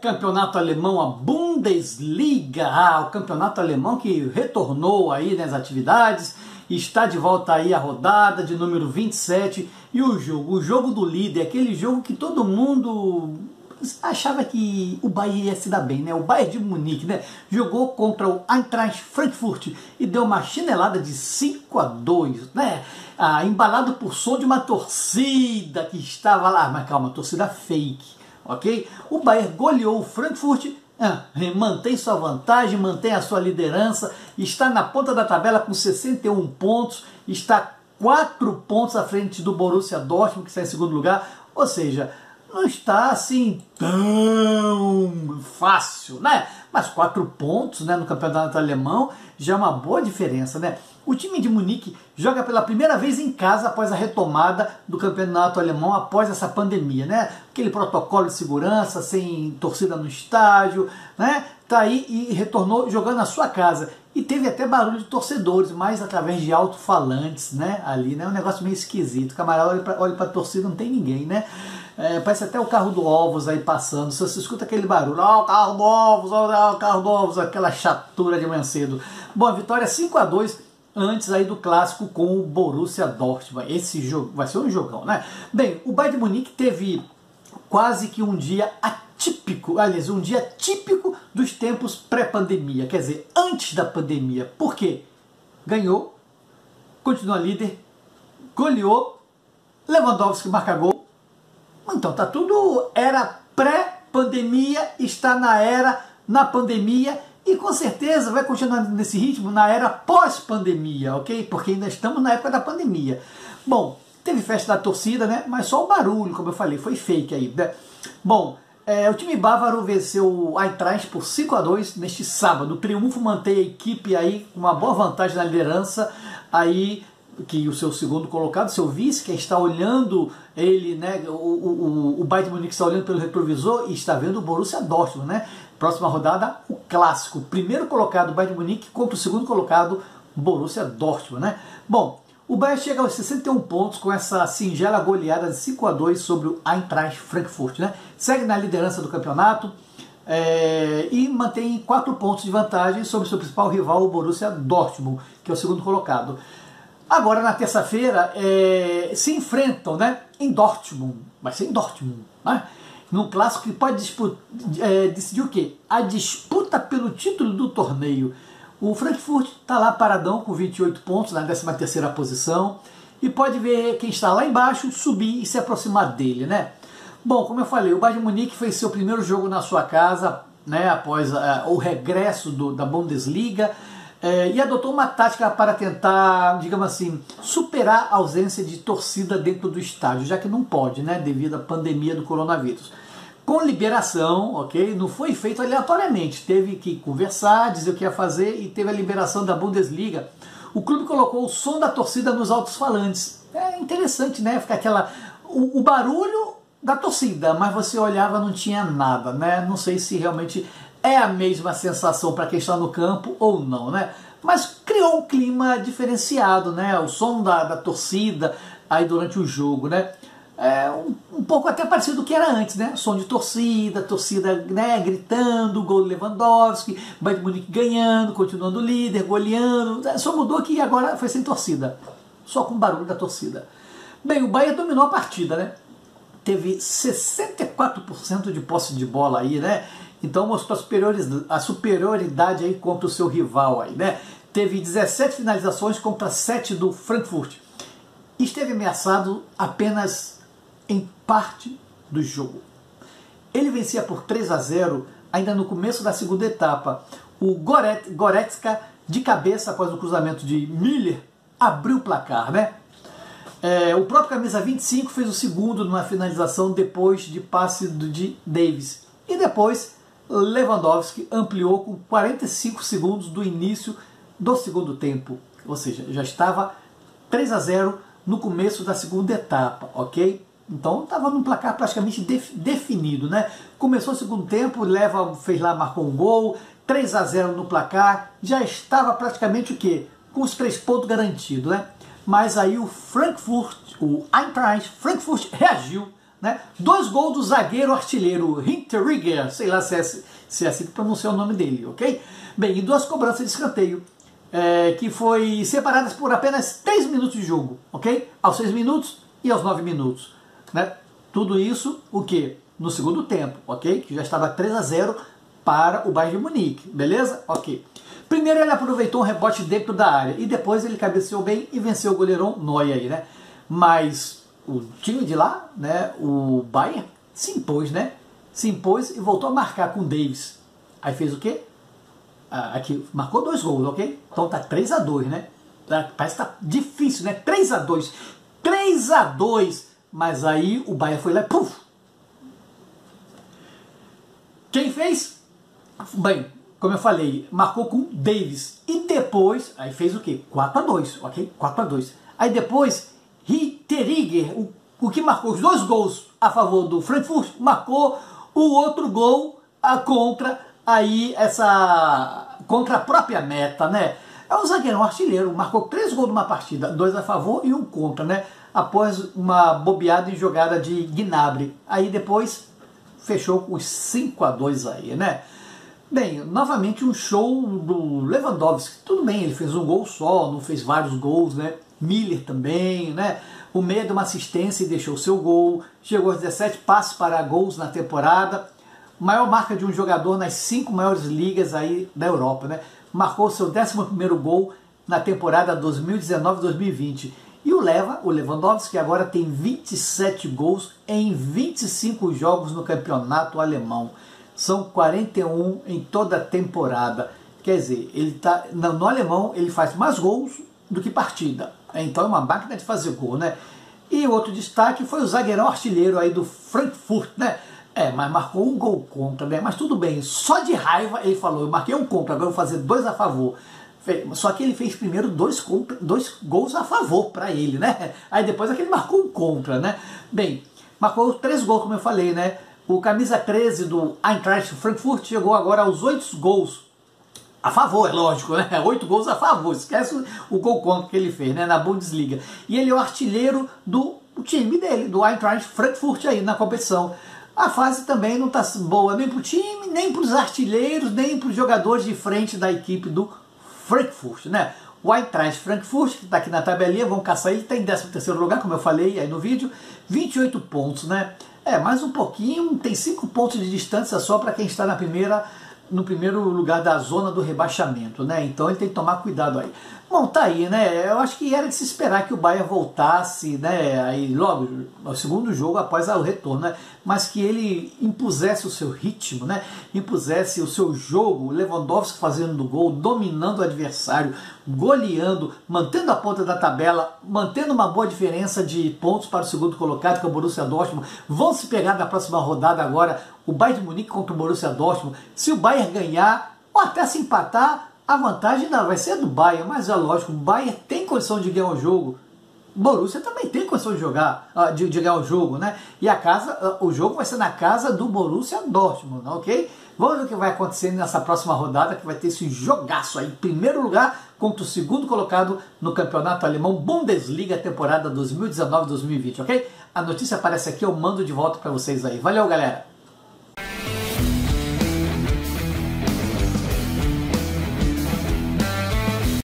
campeonato alemão, a Bundesliga, ah, o campeonato alemão que retornou aí nas atividades, está de volta aí a rodada de número 27 e o jogo, o jogo do líder, aquele jogo que todo mundo achava que o Bayern ia se dar bem, né? O Bayern de Munique, né? Jogou contra o Eintracht Frankfurt e deu uma chinelada de 5 a 2, né? Ah, embalado por som de uma torcida que estava lá, mas calma, torcida fake ok? O Bayern goleou o Frankfurt, ah, mantém sua vantagem, mantém a sua liderança, está na ponta da tabela com 61 pontos, está 4 pontos à frente do Borussia Dortmund, que está em segundo lugar, ou seja, não está assim tão fácil, né? Mas quatro pontos né, no campeonato alemão já é uma boa diferença, né? O time de Munique joga pela primeira vez em casa após a retomada do campeonato alemão após essa pandemia, né? Aquele protocolo de segurança, sem torcida no estádio, né? Tá aí e retornou jogando na sua casa. E teve até barulho de torcedores, mas através de alto-falantes, né? Ali, né? Um negócio meio esquisito. O camarada olha para a torcida, não tem ninguém, né? É, parece até o carro do Ovos aí passando. Se você escuta aquele barulho, ó, oh, o carro do Ovos, ó, oh, o carro do Ovos, aquela chatura de manhã cedo. Bom, a vitória 5 a 2 antes aí do clássico com o Borussia Dortmund. Esse jogo vai ser um jogão, né? Bem, o Bayern de Munique teve quase que um dia atípico, aliás, um dia típico dos tempos pré-pandemia, quer dizer, antes da pandemia. Por quê? Ganhou, continua líder, goleou, Lewandowski marca gol. Então tá tudo era pré-pandemia, está na era na pandemia e com certeza vai continuar nesse ritmo na era pós-pandemia, ok? Porque ainda estamos na época da pandemia. Bom, teve festa da torcida, né? Mas só o barulho, como eu falei, foi fake aí, né? Bom, é, o time bávaro venceu o Eintracht por 5 a 2 neste sábado. O triunfo mantém a equipe aí com uma boa vantagem na liderança. Aí que o seu segundo colocado, seu vice, que está olhando ele, né, o, o, o Bayern Munique está olhando pelo retrovisor e está vendo o Borussia Dortmund, né? Próxima rodada, o clássico. Primeiro colocado, Bayern Munique, contra o segundo colocado, Borussia Dortmund, né? Bom, o Bayern chega aos 61 pontos com essa singela goleada de 5 a 2 sobre o Eintracht Frankfurt, né? Segue na liderança do campeonato é, e mantém 4 pontos de vantagem sobre seu principal rival, o Borussia Dortmund, que é o segundo colocado. Agora, na terça-feira, é, se enfrentam né, em Dortmund, vai ser em Dortmund, né? num clássico que pode é, decidir o quê? A disputa pelo título do torneio. O Frankfurt está lá paradão com 28 pontos na 13ª posição e pode ver quem está lá embaixo subir e se aproximar dele, né? Bom, como eu falei, o Bayern Munique fez seu primeiro jogo na sua casa, né, após uh, o regresso do, da Bundesliga, é, e adotou uma tática para tentar, digamos assim, superar a ausência de torcida dentro do estádio, já que não pode, né, devido à pandemia do coronavírus. Com liberação, ok? Não foi feito aleatoriamente, teve que conversar, dizer o que ia fazer e teve a liberação da Bundesliga. O clube colocou o som da torcida nos altos falantes. É interessante, né? Ficar aquela. O, o barulho da torcida, mas você olhava não tinha nada, né? Não sei se realmente é a mesma sensação para quem está no campo ou não, né? Mas criou um clima diferenciado, né? O som da, da torcida aí durante o jogo, né? É um, um, pouco até parecido do que era antes, né? Som de torcida, torcida né, gritando, gol do Lewandowski, Bayern Munique ganhando, continuando líder, goleando. É, só mudou que agora foi sem torcida, só com barulho da torcida. Bem, o Bayern dominou a partida, né? Teve 64% de posse de bola aí, né? Então mostrou a superioridade aí contra o seu rival aí, né? Teve 17 finalizações contra 7 do Frankfurt. Esteve ameaçado apenas em parte do jogo. Ele vencia por 3 a 0 ainda no começo da segunda etapa. O Goret, Goretzka, de cabeça após o cruzamento de Miller, abriu o placar, né? É, o próprio camisa 25 fez o segundo numa finalização depois de passe de Davis. E depois Lewandowski ampliou com 45 segundos do início do segundo tempo, ou seja, já estava 3 a 0 no começo da segunda etapa, ok? Então estava num placar praticamente definido, né? Começou o segundo tempo, Leva fez lá, marcou um gol, 3 a 0 no placar, já estava praticamente o quê? Com os três pontos garantidos, né? Mas aí o Frankfurt, o Eintracht Frankfurt reagiu né? Dois gols do zagueiro artilheiro Hinteriger, sei lá se é, se é assim que pronuncia o nome dele, ok? Bem, e duas cobranças de escanteio, é, que foi separadas por apenas 3 minutos de jogo, ok? Aos 6 minutos e aos 9 minutos, né? Tudo isso, o que? No segundo tempo, ok? Que já estava 3 a 0 para o Bayern de Munique, beleza? Ok. Primeiro ele aproveitou um rebote dentro da área e depois ele cabeceou bem e venceu o goleirão Neuer aí, né? Mas o time de lá, né, o Bayern, se impôs, né? Se impôs e voltou a marcar com o Davis. Aí fez o quê? Ah, aqui, marcou dois gols, ok? Então tá 3 a 2 né? Tá, parece que tá difícil, né? 3 a 2 3 a 2 Mas aí o Bayern foi lá e puf! Quem fez? Bem, como eu falei, marcou com Davis. E depois, aí fez o quê? 4 a 2 ok? 4 a 2 Aí depois, Ritteriger, o, o que marcou os dois gols a favor do Frankfurt, marcou o outro gol a contra aí essa contra a própria meta, né? É um zagueiro, um artilheiro, marcou três gols numa partida, dois a favor e um contra, né? Após uma bobeada em jogada de Gnabry. Aí depois fechou com os 5 a 2 aí, né? Bem, novamente um show do Lewandowski. Tudo bem, ele fez um gol só, não fez vários gols, né? Miller também, né? O meio de uma assistência e deixou seu gol. Chegou aos 17 passos para gols na temporada. Maior marca de um jogador nas cinco maiores ligas aí da Europa, né? Marcou seu 11 gol na temporada 2019-2020. E o Leva, o Lewandowski, agora tem 27 gols em 25 jogos no campeonato alemão são 41 em toda a temporada. Quer dizer, ele tá, no alemão ele faz mais gols do que partida. Então é uma máquina de fazer gol, né? E outro destaque foi o zagueirão artilheiro aí do Frankfurt, né? É, mas marcou um gol contra, né? Mas tudo bem, só de raiva ele falou, eu marquei um contra, agora vou fazer dois a favor. Só que ele fez primeiro dois, contra, dois gols a favor para ele, né? Aí depois é que ele marcou um contra, né? Bem, marcou três gols, como eu falei, né? O camisa 13 do Eintracht Frankfurt chegou agora aos 8 gols a favor, é lógico, né? Oito gols a favor. Esquece o gol contra que ele fez, né? Na Bundesliga. E ele é o artilheiro do time dele, do Eintracht Frankfurt aí na competição. A fase também não está boa nem para o time, nem para os artilheiros, nem para os jogadores de frente da equipe do Frankfurt, né? O Eintracht Frankfurt, que está aqui na tabelinha, vão caçar ele, está em 13 terceiro lugar, como eu falei aí no vídeo, 28 pontos, né? É, mais um pouquinho, tem cinco pontos de distância só para quem está na primeira, no primeiro lugar da zona do rebaixamento, né? Então ele tem que tomar cuidado aí. Bom, tá aí, né? Eu acho que era de se esperar que o Bayern voltasse, né? Aí logo, no segundo jogo após o retorno, né? Mas que ele impusesse o seu ritmo, né? Impusesse o seu jogo, Lewandowski fazendo gol, dominando o adversário, goleando, mantendo a ponta da tabela, mantendo uma boa diferença de pontos para o segundo colocado, que é o Borussia Dortmund. Vão se pegar na próxima rodada agora o Bayern de Munique contra o Borussia Dortmund. Se o Bayern ganhar ou até se empatar, a vantagem vai ser do Bayern, mas é lógico, o Bayern tem condição de ganhar o jogo. Borussia também tem condição de jogar, ah, de, de ganhar o jogo, né? E a casa, ah, o jogo vai ser na casa do Borussia Dortmund, ok? Vamos ver o que vai acontecer nessa próxima rodada, que vai ter esse jogaço aí, primeiro lugar contra o segundo colocado no campeonato alemão Bundesliga temporada 2019-2020, ok? A notícia aparece aqui, eu mando de volta para vocês aí. Valeu, galera!